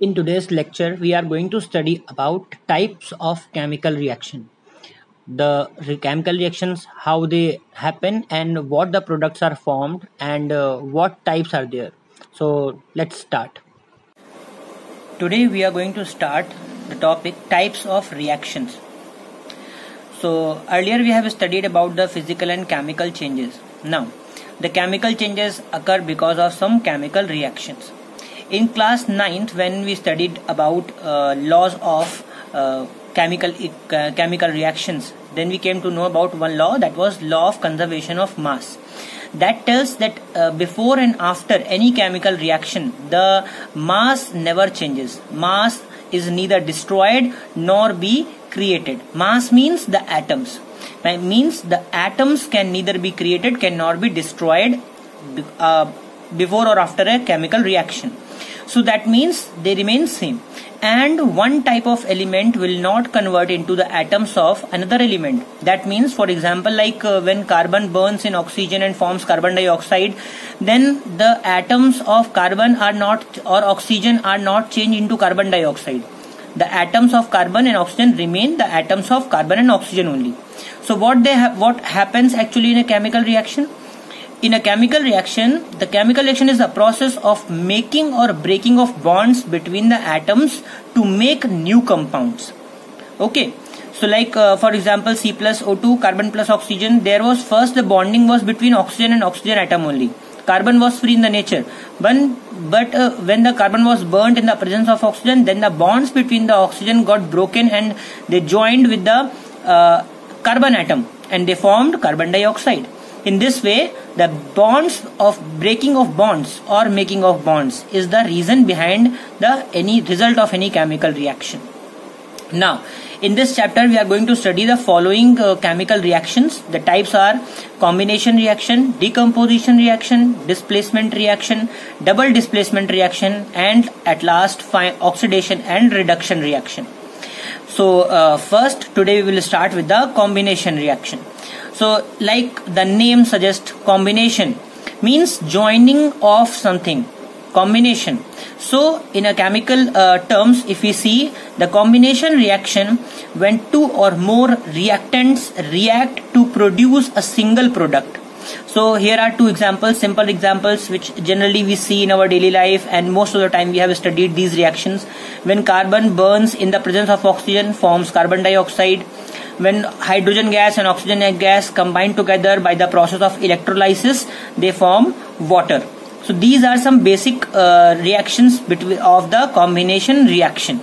In today's lecture, we are going to study about types of chemical reaction. The re- chemical reactions, how they happen and what the products are formed and uh, what types are there. So let's start. Today we are going to start the topic types of reactions. So earlier we have studied about the physical and chemical changes. Now the chemical changes occur because of some chemical reactions in class 9th when we studied about uh, laws of uh, chemical uh, chemical reactions then we came to know about one law that was law of conservation of mass. That tells that uh, before and after any chemical reaction the mass never changes. Mass is neither destroyed nor be created. Mass means the atoms. That means the atoms can neither be created cannot be destroyed uh, before or after a chemical reaction so that means they remain same. And one type of element will not convert into the atoms of another element. That means for example like uh, when carbon burns in oxygen and forms carbon dioxide then the atoms of carbon are not or oxygen are not changed into carbon dioxide. The atoms of carbon and oxygen remain the atoms of carbon and oxygen only. So what they have what happens actually in a chemical reaction in a chemical reaction, the chemical reaction is the process of making or breaking of bonds between the atoms to make new compounds. Okay. So like uh, for example C plus O2 carbon plus oxygen there was first the bonding was between oxygen and oxygen atom only. Carbon was free in the nature but, but uh, when the carbon was burnt in the presence of oxygen then the bonds between the oxygen got broken and they joined with the uh, carbon atom and they formed carbon dioxide in this way, the bonds of breaking of bonds or making of bonds is the reason behind the any result of any chemical reaction. Now, in this chapter, we are going to study the following uh, chemical reactions. The types are combination reaction, decomposition reaction, displacement reaction, double displacement reaction, and at last, oxidation and reduction reaction. So, uh, first, today we will start with the combination reaction. So, like the name suggests, combination means joining of something. Combination. So, in a chemical uh, terms, if we see the combination reaction when two or more reactants react to produce a single product. So here are two examples, simple examples which generally we see in our daily life and most of the time we have studied these reactions. When carbon burns in the presence of oxygen forms carbon dioxide. When hydrogen gas and oxygen gas combine together by the process of electrolysis they form water. So these are some basic uh, reactions between of the combination reaction